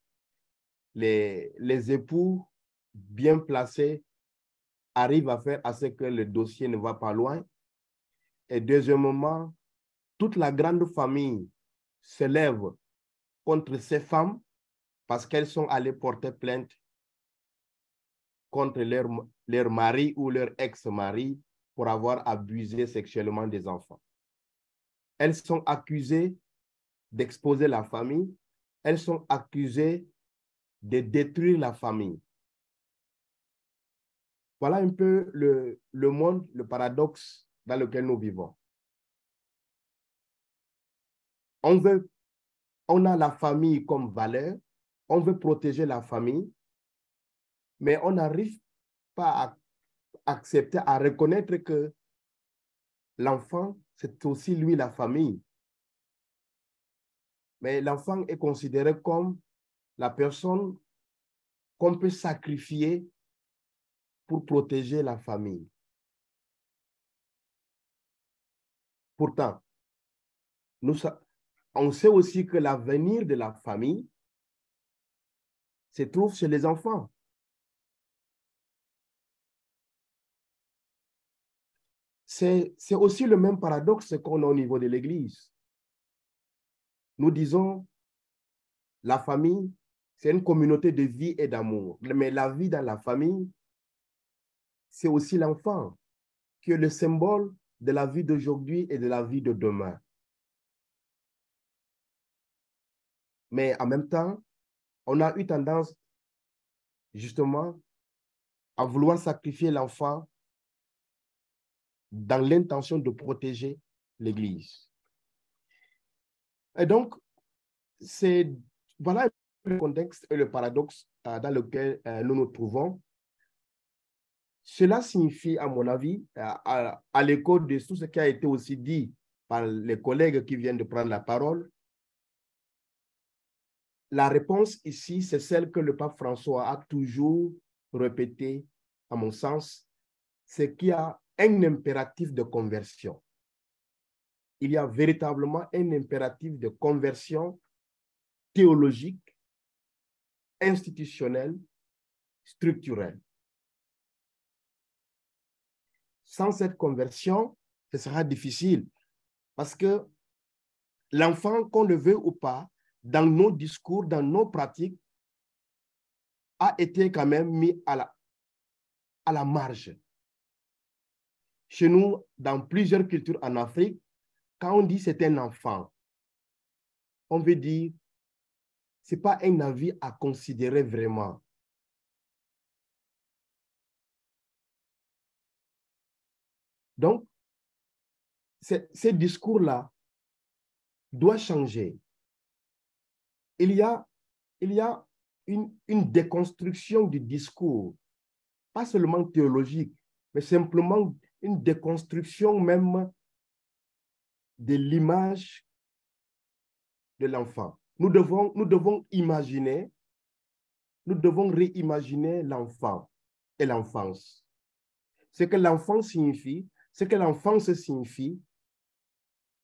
Les, époux bien placés arrivent à faire à ce que le dossier ne va pas loin. Et deuxièmement, toute la grande famille se lève contre ces femmes parce qu'elles sont allées porter plainte contre leur mari ou leur ex-mari pour avoir abusé sexuellement des enfants. Elles sont accusées d'exposer la famille. Elles sont accusées de détruire la famille. Voilà un peu le, le monde, le paradoxe dans lequel nous vivons. On veut, on a la famille comme valeur, on veut protéger la famille, mais on n'arrive pas à accepter, à reconnaître que l'enfant, c'est aussi lui la famille. Mais l'enfant est considéré comme la personne qu'on peut sacrifier pour protéger la famille. Pourtant, nous, on sait aussi que l'avenir de la famille se trouve chez les enfants. C'est aussi le même paradoxe qu'on a au niveau de l'Église. Nous disons, la famille, c'est une communauté de vie et d'amour. Mais la vie dans la famille, c'est aussi l'enfant, qui est le symbole de la vie d'aujourd'hui et de la vie de demain. Mais en même temps, on a eu tendance justement à vouloir sacrifier l'enfant dans l'intention de protéger l'Église. Et donc, c'est voilà le contexte et le paradoxe euh, dans lequel euh, nous nous trouvons. Cela signifie, à mon avis, euh, à, à l'écho de tout ce qui a été aussi dit par les collègues qui viennent de prendre la parole, la réponse ici, c'est celle que le pape François a toujours répétée, à mon sens, c'est qu'il y a un impératif de conversion. Il y a véritablement un impératif de conversion théologique, institutionnelle, structurelle. Sans cette conversion, ce sera difficile parce que l'enfant, qu'on le veut ou pas, dans nos discours, dans nos pratiques, a été quand même mis à la, à la marge. Chez nous, dans plusieurs cultures en Afrique, quand on dit c'est un enfant, on veut dire c'est pas un avis à considérer vraiment. Donc, ces discours-là doivent changer il y a, il y a une, une déconstruction du discours, pas seulement théologique, mais simplement une déconstruction même de l'image de l'enfant. Nous devons, imaginer, nous devons réimaginer l'enfant et l'enfance. Ce que l'enfant signifie, ce que l'enfance signifie,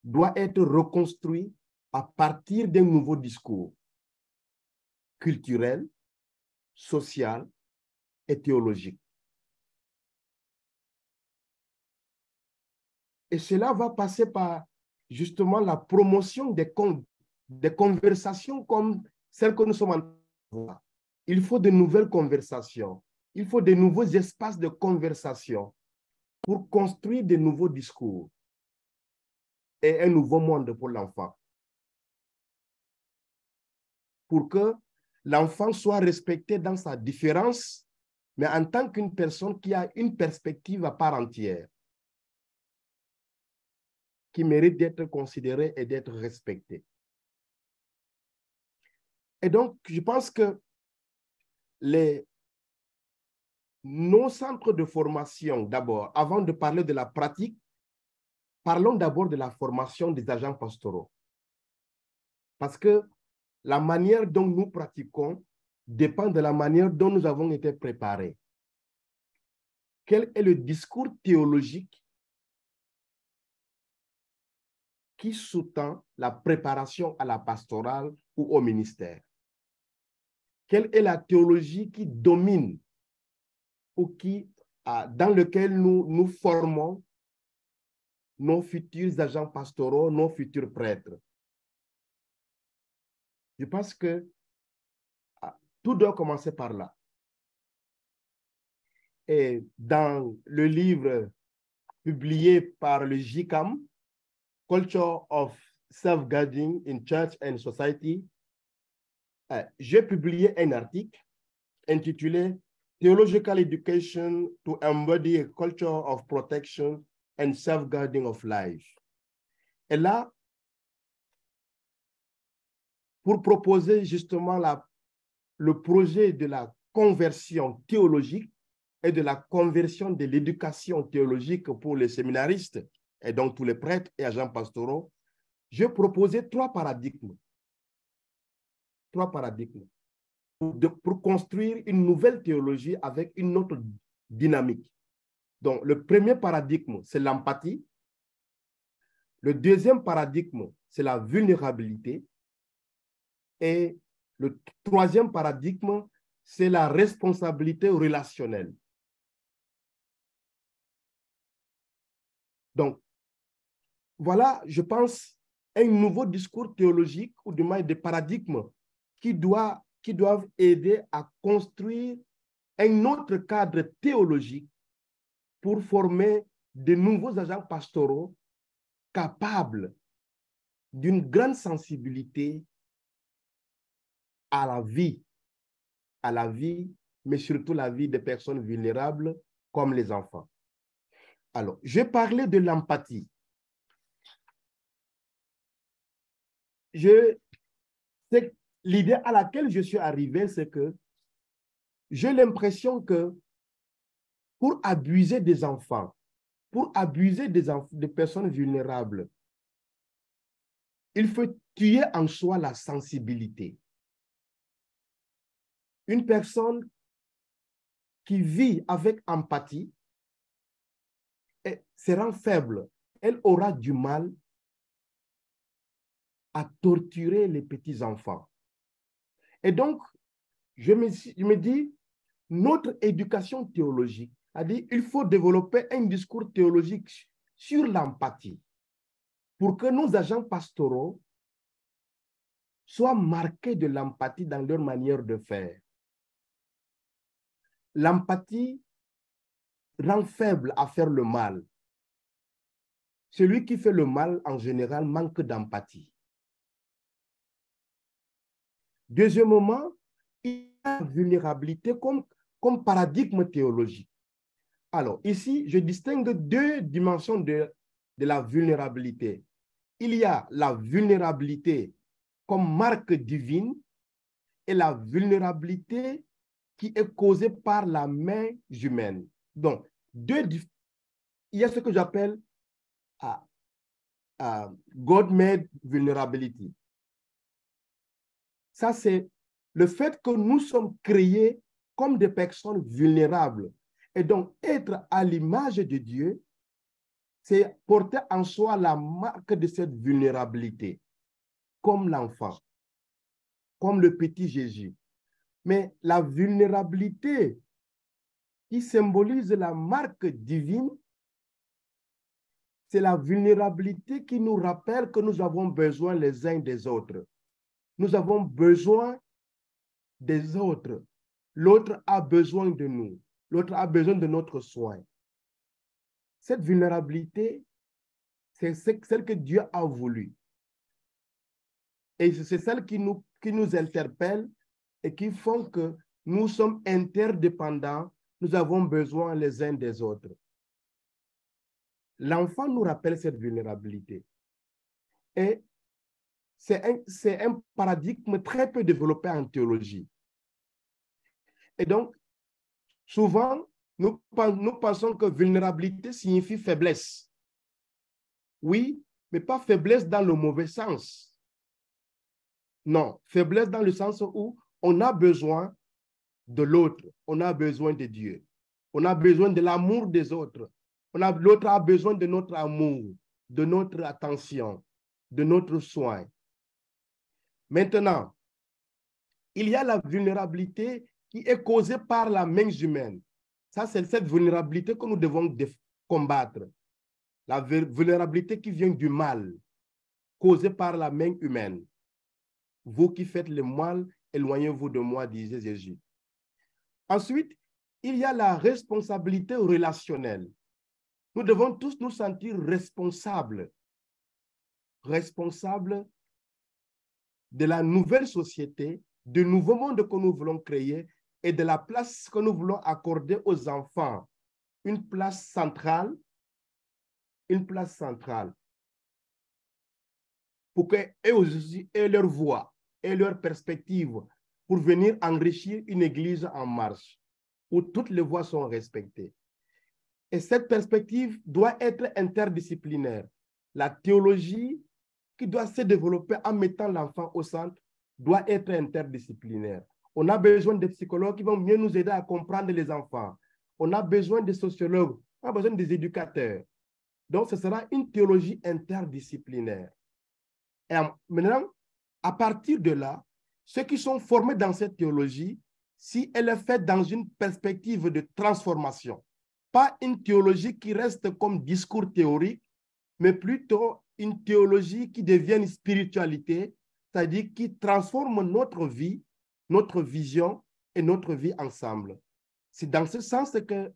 doit être reconstruit à partir d'un nouveau discours culturel, social et théologique. Et cela va passer par justement la promotion des, des conversations comme celles que nous sommes en train de voir. Il faut de nouvelles conversations. Il faut de nouveaux espaces de conversation pour construire de nouveaux discours et un nouveau monde pour l'enfant. Pour que l'enfant soit respecté dans sa différence, mais en tant qu'une personne qui a une perspective à part entière, qui mérite d'être considérée et d'être respectée. Et donc, je pense que les, nos centres de formation, d'abord, avant de parler de la pratique, parlons d'abord de la formation des agents pastoraux. Parce que la manière dont nous pratiquons dépend de la manière dont nous avons été préparés. Quel est le discours théologique qui sous-tend la préparation à la pastorale ou au ministère? Quelle est la théologie qui domine ou qui, ah, dans lequel nous nous formons nos futurs agents pastoraux, nos futurs prêtres? Je pense que ah, tout doit commencer par là. Et dans le livre publié par le JICAM, Culture of Self-Guiding in Church and Society, j'ai publié un article intitulé Theological Education to Embody a Culture of Protection and Self-Guiding of Life. Et là, pour proposer justement le projet de la conversion théologique et de la conversion de l'éducation théologique pour les séminaristes et donc tous les prêtres et agents pastoraux, j'ai proposé trois paradigmes. Trois paradigmes pour, construire une nouvelle théologie avec une autre dynamique. Donc, le premier paradigme, c'est l'empathie. Le deuxième paradigme, c'est la vulnérabilité. Et le troisième paradigme, c'est la responsabilité relationnelle. Donc, voilà, je pense, un nouveau discours théologique ou du moins des paradigmes qui, doit, qui doivent aider à construire un autre cadre théologique pour former de nouveaux agents pastoraux capables d'une grande sensibilité à la vie, à la vie, mais surtout la vie des personnes vulnérables comme les enfants. Alors, je parlais de l'empathie. Je, l'idée à laquelle je suis arrivé, c'est que j'ai l'impression que pour abuser des enfants, pour abuser des, personnes vulnérables, il faut tuer en soi la sensibilité. Une personne qui vit avec empathie et se rend faible, elle aura du mal à torturer les petits-enfants. Et donc, je me, dis, notre éducation théologique a dit il faut développer un discours théologique sur l'empathie pour que nos agents pastoraux soient marqués de l'empathie dans leur manière de faire. L'empathie rend faible à faire le mal. Celui qui fait le mal, en général, manque d'empathie. Deuxièmement, il y a la vulnérabilité comme, comme paradigme théologique. Alors, ici, je distingue deux dimensions de, de la vulnérabilité. Il y a la vulnérabilité comme marque divine et la vulnérabilité qui est causée par la main humaine. Donc, deux, il y a ce que j'appelle uh, God-made vulnerability. Ça, c'est le fait que nous sommes créés comme des personnes vulnérables. Et donc, être à l'image de Dieu, c'est porter en soi la marque de cette vulnérabilité, comme l'enfant, comme le petit Jésus. Mais la vulnérabilité qui symbolise la marque divine, c'est la vulnérabilité qui nous rappelle que nous avons besoin les uns des autres. Nous avons besoin des autres. L'autre a besoin de nous. L'autre a besoin de notre soin. Cette vulnérabilité, c'est celle que Dieu a voulu. Et c'est celle qui nous, interpelle et qui font que nous sommes interdépendants, nous avons besoin les uns des autres. L'enfant nous rappelle cette vulnérabilité. Et c'est un, un, paradigme très peu développé en théologie. Et donc, souvent, nous, pensons que vulnérabilité signifie faiblesse. Oui, mais pas faiblesse dans le mauvais sens. Non, faiblesse dans le sens où on a besoin de l'autre, on a besoin de Dieu, on a besoin de l'amour des autres, l'autre a besoin de notre amour, de notre attention, de notre soin. Maintenant, il y a la vulnérabilité qui est causée par la main humaine. Ça, c'est cette vulnérabilité que nous devons combattre. La vulnérabilité qui vient du mal, causée par la main humaine. Vous qui faites le mal, éloignez-vous de moi, disait Jésus. Ensuite, il y a la responsabilité relationnelle. Nous devons tous nous sentir responsables, responsables de la nouvelle société, du nouveau monde que nous voulons créer et de la place que nous voulons accorder aux enfants. Une place centrale, une place centrale pour qu'eux aussi aient leur voix et leur perspective pour venir enrichir une église en marche où toutes les voix sont respectées. Et cette perspective doit être interdisciplinaire. La théologie qui doit se développer en mettant l'enfant au centre doit être interdisciplinaire. On a besoin de psychologues qui vont mieux nous aider à comprendre les enfants. On a besoin de sociologues, on a besoin des éducateurs. Donc, ce sera une théologie interdisciplinaire. Et maintenant, à partir de là, ceux qui sont formés dans cette théologie, si elle est faite dans une perspective de transformation, pas une théologie qui reste comme discours théorique, mais plutôt une théologie qui devient une spiritualité, c'est-à-dire qui transforme notre vie, notre vision et notre vie ensemble. C'est dans ce sens que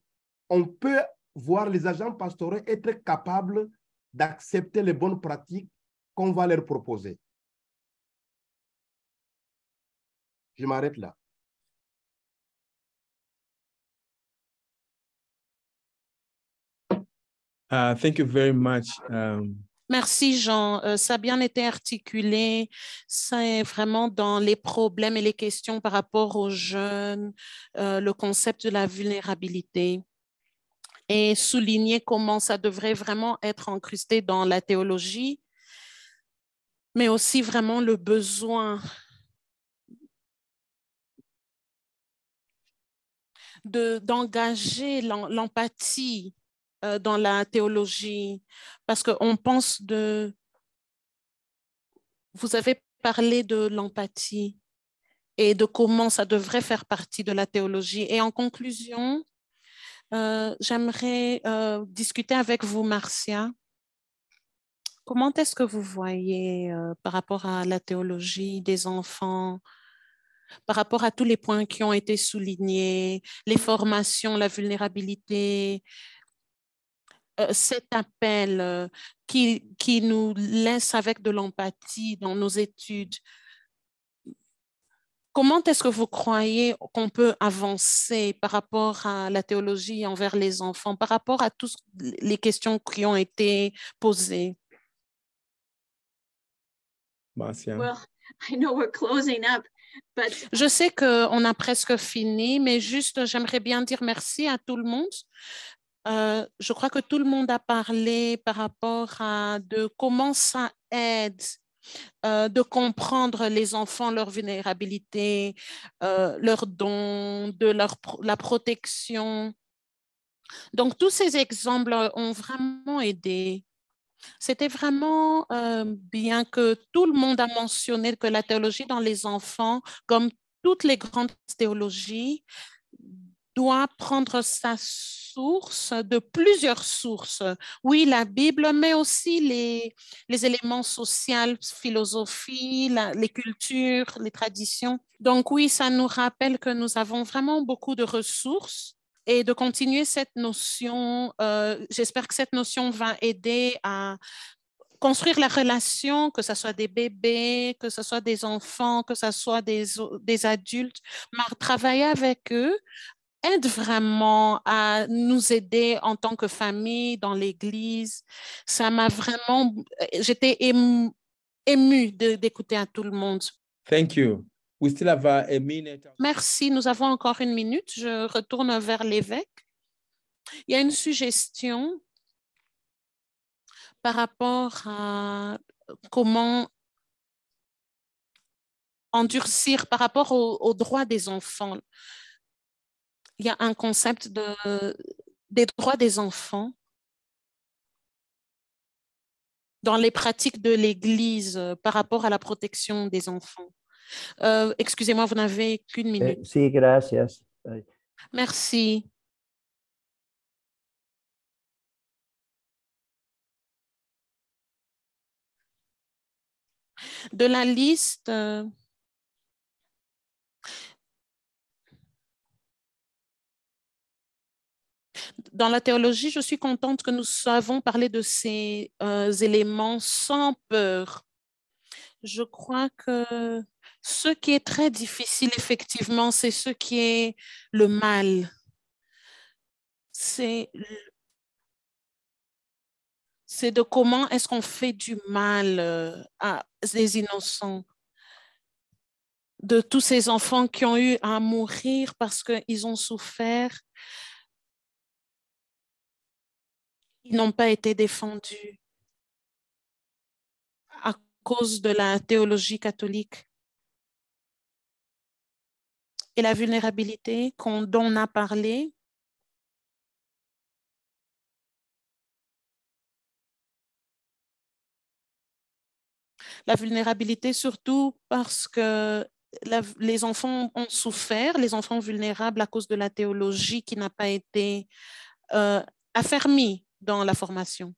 on peut voir les agents pastoraux être capables d'accepter les bonnes pratiques qu'on va leur proposer. Je m'arrête là. Uh, thank you very much. Um, Merci Jean, euh, ça a bien été articulé. C'est vraiment dans les problèmes et les questions par rapport aux jeunes, euh, le concept de la vulnérabilité et souligner comment ça devrait vraiment être incrusté dans la théologie, mais aussi vraiment le besoin d'engager l'empathie euh, dans la théologie, parce qu'on pense de... Vous avez parlé de l'empathie et de comment ça devrait faire partie de la théologie. Et en conclusion, euh, j'aimerais euh, discuter avec vous, Marcia. Comment est-ce que vous voyez par rapport à la théologie des enfants, par rapport à tous les points qui ont été soulignés, les formations, la vulnérabilité, cet appel euh, qui, qui nous laisse avec de l'empathie dans nos études, comment est-ce que vous croyez qu'on peut avancer par rapport à la théologie envers les enfants, par rapport à toutes les questions qui ont été posées? Well, I know we're closing up, but... Je sais qu'on a presque fini, mais juste j'aimerais bien dire merci à tout le monde euh, je crois que tout le monde a parlé par rapport à de comment ça aide euh, de comprendre les enfants, leur vulnérabilité, euh, leurs dons, de leur la protection. Donc, tous ces exemples ont vraiment aidé. C'était vraiment bien que tout le monde a mentionné que la théologie dans les enfants, comme toutes les grandes théologies, doit prendre sa source de plusieurs sources. Oui, la Bible, mais aussi les, les éléments sociaux, philosophie, les cultures, les traditions. Donc oui, ça nous rappelle que nous avons vraiment beaucoup de ressources et de continuer cette notion. Euh, j'espère que cette notion va aider à construire la relation, que ce soit des bébés, que ce soit des enfants, que ce soit des, des adultes, mais travailler avec eux aide vraiment à nous aider en tant que famille dans l'Église. Ça m'a vraiment, j'étais émue ému d'écouter à tout le monde. Thank you. We still have a, minute. Merci. Nous avons encore une minute. Je retourne vers l'évêque. Il y a une suggestion par rapport à comment endurcir par rapport aux, droits des enfants. Il y a un concept de, des droits des enfants dans les pratiques de l'Église par rapport à la protection des enfants. Euh, excusez-moi, vous n'avez qu'une Eh, minute. gracias. Merci. De la liste, dans la théologie, je suis contente que nous savons parler de ces euh, éléments sans peur. Je crois que ce qui est très difficile, effectivement, c'est ce qui est le mal. C'est c'est de comment est-ce qu'on fait du mal euh, à des innocents, de tous ces enfants qui ont eu à mourir parce qu'ils ont souffert, ils n'ont pas été défendus à cause de la théologie catholique. Et la vulnérabilité dont on a parlé, la vulnérabilité surtout parce que les enfants ont souffert, les enfants vulnérables à cause de la théologie qui n'a pas été euh, affermie dans la formation.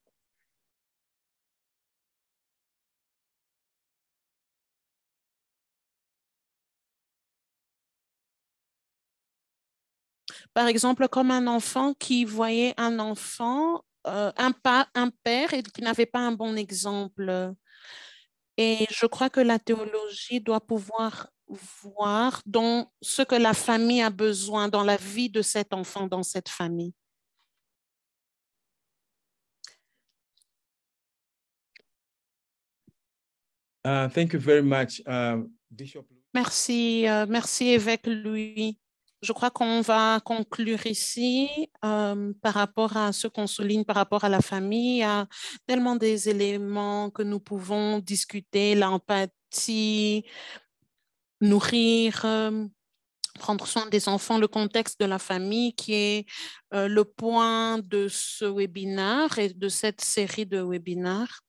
Par exemple, comme un enfant qui voyait un enfant, euh, un, père et qui n'avait pas un bon exemple. Et je crois que la théologie doit pouvoir voir dans ce que la famille a besoin dans la vie de cet enfant, dans cette famille. Uh, thank you very much, uh, Bishop. Merci, euh, merci évêque Louis. Je crois qu'on va conclure ici euh, par rapport à ce qu'on souligne par rapport à la famille. A tellement des éléments que nous pouvons discuter, l'empathie, nourrir, euh, prendre soin des enfants, le contexte de la famille qui est euh, le point de ce webinaire et de cette série de webinaires.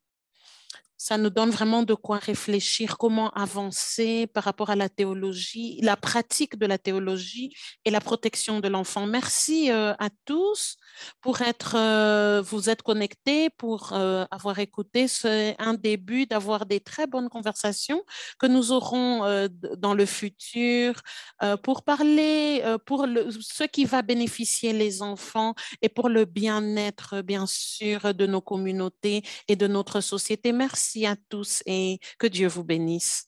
Ça nous donne vraiment de quoi réfléchir, comment avancer par rapport à la théologie, la pratique de la théologie et la protection de l'enfant. Merci euh, à tous pour être, euh, vous êtes connectés, pour euh, avoir écouté. C'est un début d'avoir des très bonnes conversations que nous aurons dans le futur pour parler, pour ce qui va bénéficier les enfants et pour le bien-être, bien sûr, de nos communautés et de notre société. Merci à tous et que Dieu vous bénisse.